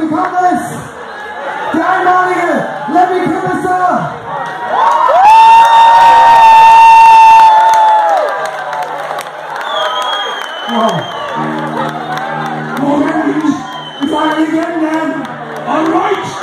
the comments. Dan Monaghan, Whoa. Well, Oh, you finally getting them. All right.